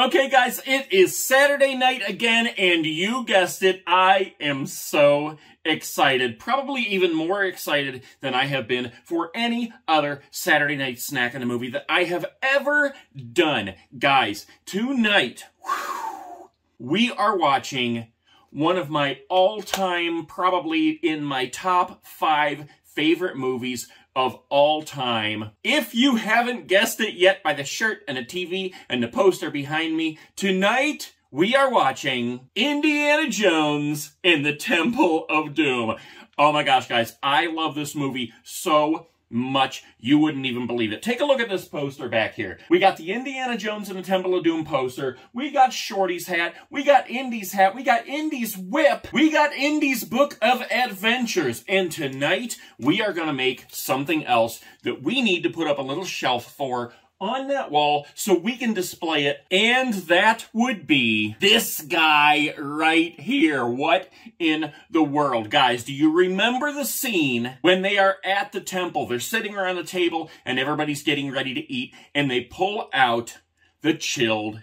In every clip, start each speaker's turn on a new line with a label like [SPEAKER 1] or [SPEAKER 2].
[SPEAKER 1] Okay, guys, it is Saturday night again, and you guessed it, I am so excited. Probably even more excited than I have been for any other Saturday night snack in a movie that I have ever done. Guys, tonight, we are watching one of my all-time, probably in my top five favorite movies of all time. If you haven't guessed it yet by the shirt and the TV and the poster behind me, tonight we are watching Indiana Jones in the Temple of Doom. Oh my gosh, guys, I love this movie so much you wouldn't even believe it. Take a look at this poster back here. We got the Indiana Jones and the Temple of Doom poster. We got Shorty's hat. We got Indy's hat. We got Indy's whip. We got Indy's book of adventures. And tonight, we are going to make something else that we need to put up a little shelf for on that wall so we can display it. And that would be this guy right here. What in the world? Guys, do you remember the scene when they are at the temple? They're sitting around the table and everybody's getting ready to eat and they pull out the chilled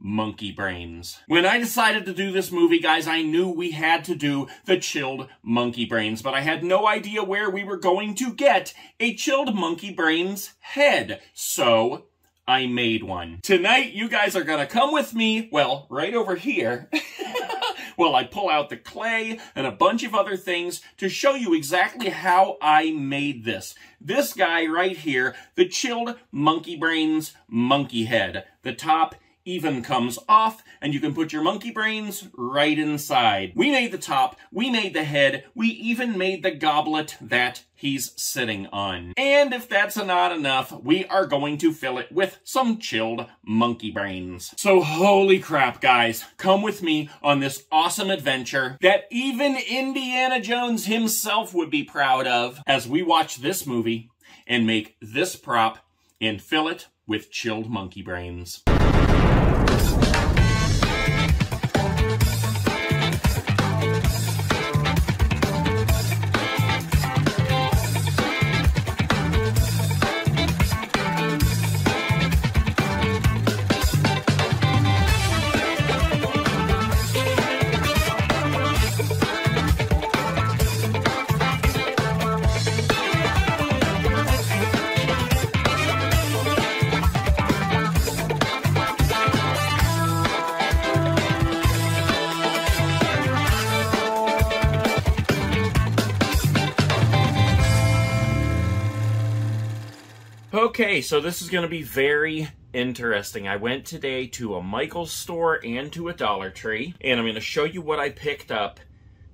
[SPEAKER 1] monkey brains. When I decided to do this movie, guys, I knew we had to do the chilled monkey brains, but I had no idea where we were going to get a chilled monkey brains head. So I made one. Tonight, you guys are gonna come with me, well, right over here, well, I pull out the clay and a bunch of other things to show you exactly how I made this. This guy right here, the chilled monkey brains monkey head. The top even comes off, and you can put your monkey brains right inside. We made the top, we made the head, we even made the goblet that he's sitting on. And if that's not enough, we are going to fill it with some chilled monkey brains. So holy crap, guys, come with me on this awesome adventure that even Indiana Jones himself would be proud of as we watch this movie and make this prop and fill it with chilled monkey brains. Okay, so this is going to be very interesting. I went today to a Michael's store and to a Dollar Tree, and I'm going to show you what I picked up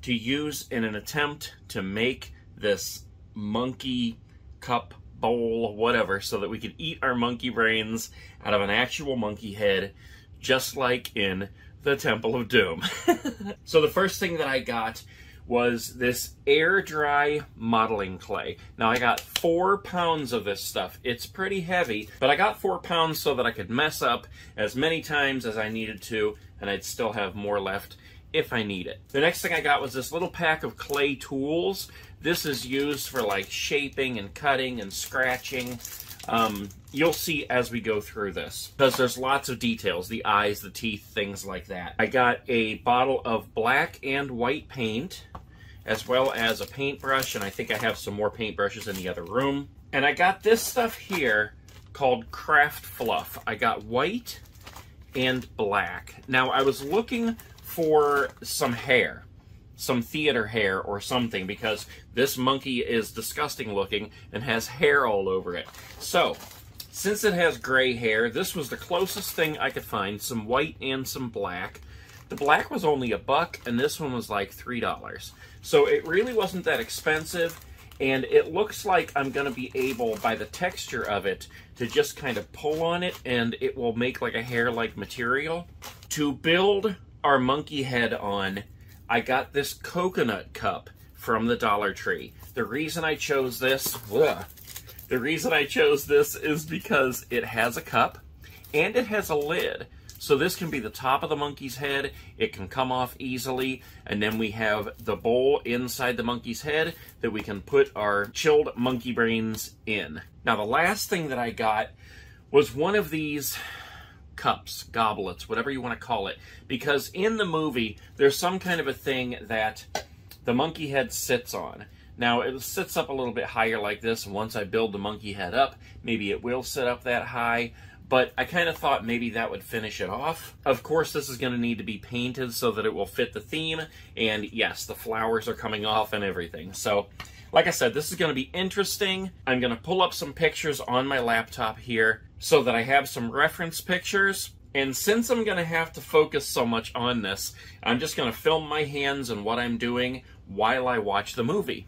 [SPEAKER 1] to use in an attempt to make this monkey cup bowl, whatever, so that we could eat our monkey brains out of an actual monkey head, just like in the Temple of Doom. so the first thing that I got was this air dry modeling clay. Now I got four pounds of this stuff. It's pretty heavy, but I got four pounds so that I could mess up as many times as I needed to, and I'd still have more left if I need it. The next thing I got was this little pack of clay tools. This is used for like shaping and cutting and scratching. Um, you'll see as we go through this because there's lots of details the eyes the teeth things like that i got a bottle of black and white paint as well as a paintbrush, and I think I have some more paintbrushes in the other room. And I got this stuff here called Craft Fluff. I got white and black. Now, I was looking for some hair, some theater hair or something, because this monkey is disgusting looking and has hair all over it. So, since it has gray hair, this was the closest thing I could find, some white and some black. The black was only a buck, and this one was like $3. So it really wasn't that expensive, and it looks like I'm going to be able, by the texture of it, to just kind of pull on it, and it will make like a hair-like material. To build our monkey head on, I got this coconut cup from the Dollar Tree. The reason I chose this, ugh, the reason I chose this is because it has a cup, and it has a lid. So this can be the top of the monkey's head. It can come off easily. And then we have the bowl inside the monkey's head that we can put our chilled monkey brains in. Now the last thing that I got was one of these cups, goblets, whatever you want to call it. Because in the movie, there's some kind of a thing that the monkey head sits on. Now, it sits up a little bit higher like this, and once I build the monkey head up, maybe it will sit up that high, but I kind of thought maybe that would finish it off. Of course, this is going to need to be painted so that it will fit the theme, and yes, the flowers are coming off and everything. So, like I said, this is going to be interesting. I'm going to pull up some pictures on my laptop here so that I have some reference pictures. And since I'm going to have to focus so much on this, I'm just going to film my hands and what I'm doing while I watch the movie.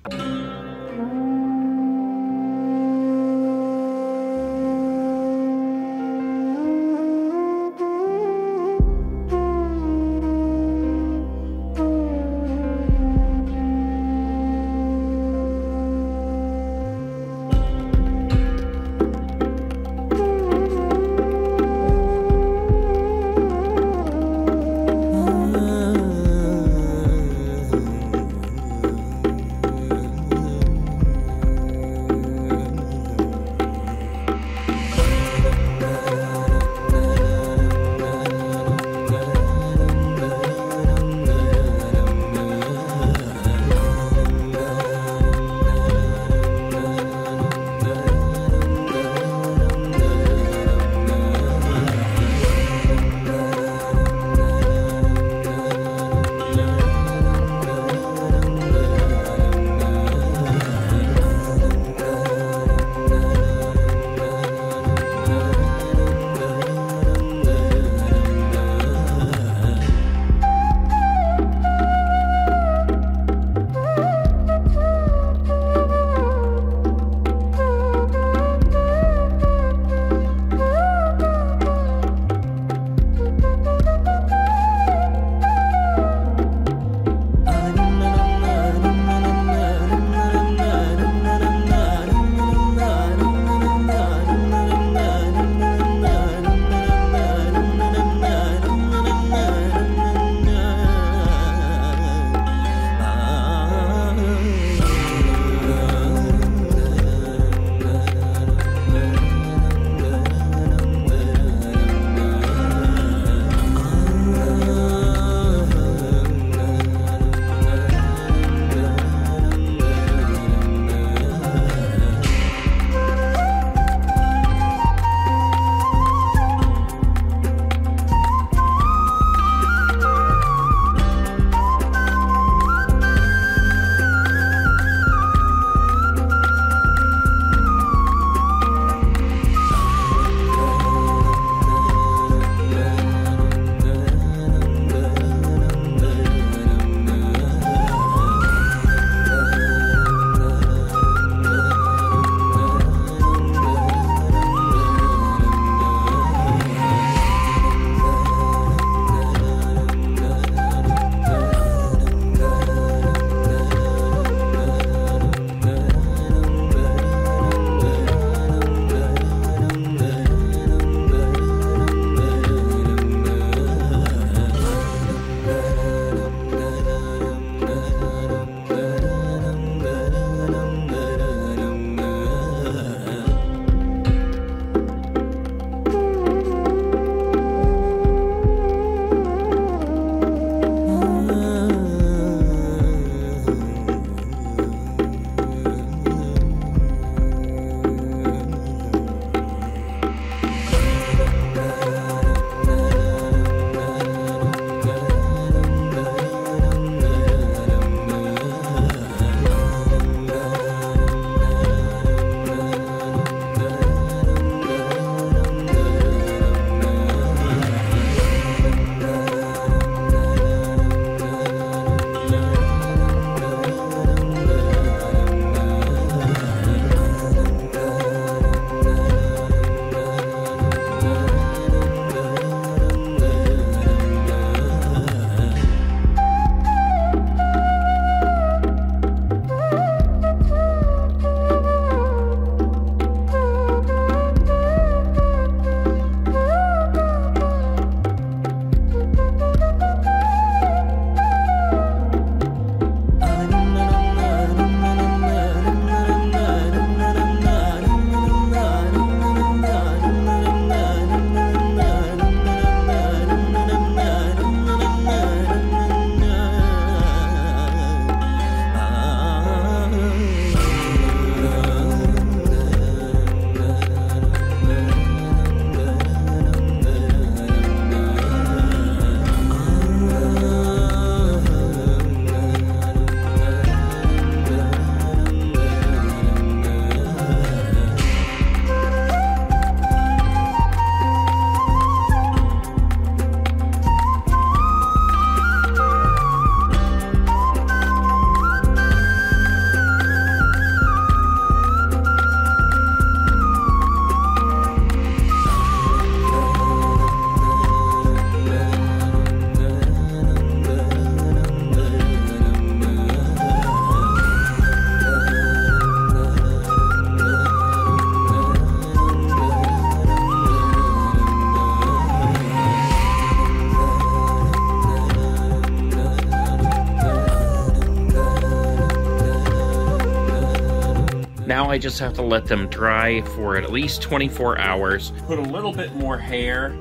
[SPEAKER 1] I just have to let them dry for at least 24 hours. Put a little bit more hair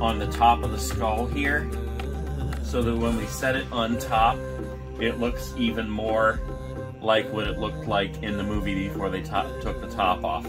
[SPEAKER 1] on the top of the skull here so that when we set it on top, it looks even more like what it looked like in the movie before they took the top off.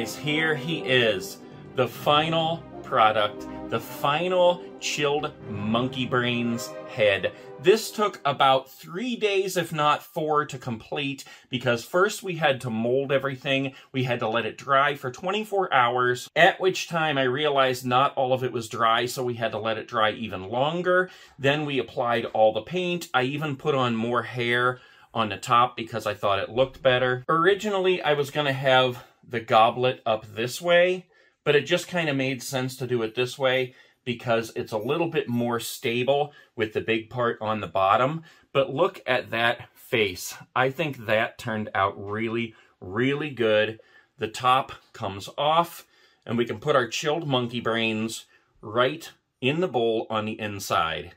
[SPEAKER 1] Guys, here he is, the final product, the final chilled monkey brains head. This took about three days, if not four, to complete because first we had to mold everything. We had to let it dry for 24 hours, at which time I realized not all of it was dry, so we had to let it dry even longer. Then we applied all the paint. I even put on more hair on the top because I thought it looked better. Originally, I was going to have the goblet up this way, but it just kind of made sense to do it this way because it's a little bit more stable with the big part on the bottom. But look at that face. I think that turned out really, really good. The top comes off, and we can put our chilled monkey brains right in the bowl on the inside.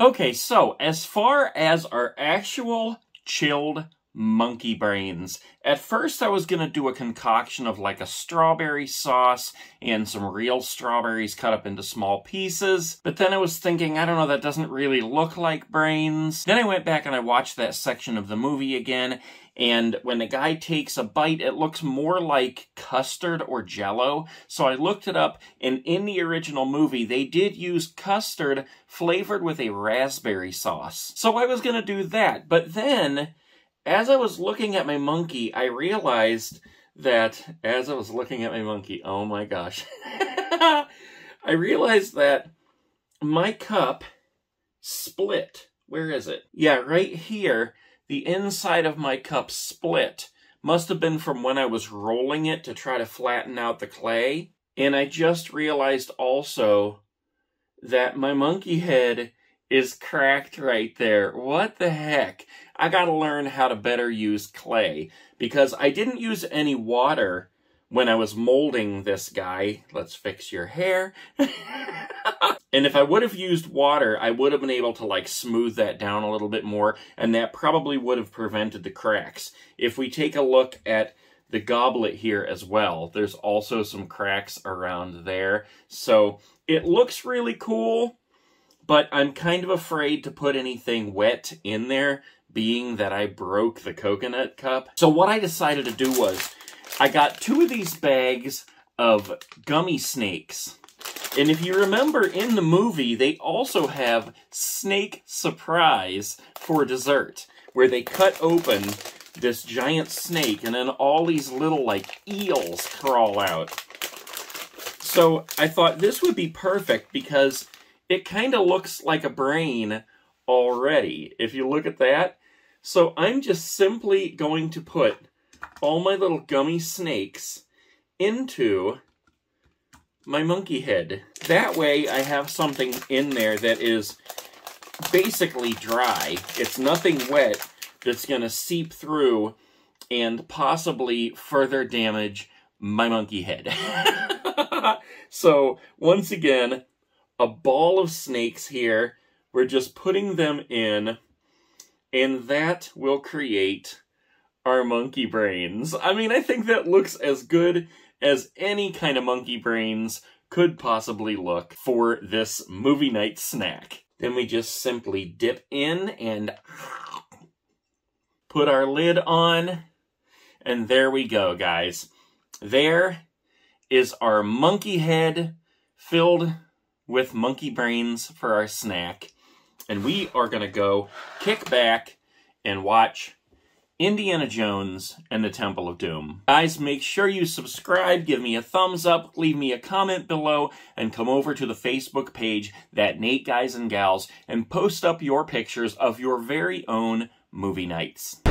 [SPEAKER 1] Okay, so as far as our actual chilled monkey brains. At first I was going to do a concoction of like a strawberry sauce and some real strawberries cut up into small pieces, but then I was thinking, I don't know, that doesn't really look like brains. Then I went back and I watched that section of the movie again, and when the guy takes a bite, it looks more like custard or jello. So I looked it up, and in the original movie, they did use custard flavored with a raspberry sauce. So I was going to do that, but then as I was looking at my monkey, I realized that as I was looking at my monkey, oh my gosh, I realized that my cup split. Where is it? Yeah, right here, the inside of my cup split. Must have been from when I was rolling it to try to flatten out the clay. And I just realized also that my monkey head is cracked right there. What the heck? I gotta learn how to better use clay because I didn't use any water when I was molding this guy. Let's fix your hair. and if I would have used water, I would have been able to like smooth that down a little bit more and that probably would have prevented the cracks. If we take a look at the goblet here as well, there's also some cracks around there. So it looks really cool but I'm kind of afraid to put anything wet in there, being that I broke the coconut cup. So what I decided to do was, I got two of these bags of gummy snakes. And if you remember in the movie, they also have Snake Surprise for dessert, where they cut open this giant snake and then all these little like eels crawl out. So I thought this would be perfect because it kind of looks like a brain already, if you look at that. So I'm just simply going to put all my little gummy snakes into my monkey head. That way I have something in there that is basically dry. It's nothing wet that's going to seep through and possibly further damage my monkey head. so, once again, a ball of snakes here. We're just putting them in, and that will create our monkey brains. I mean, I think that looks as good as any kind of monkey brains could possibly look for this movie night snack. Then we just simply dip in and put our lid on, and there we go, guys. There is our monkey head filled with monkey brains for our snack. And we are going to go kick back and watch Indiana Jones and the Temple of Doom. Guys, make sure you subscribe, give me a thumbs up, leave me a comment below, and come over to the Facebook page, That Nate Guys and Gals, and post up your pictures of your very own movie nights.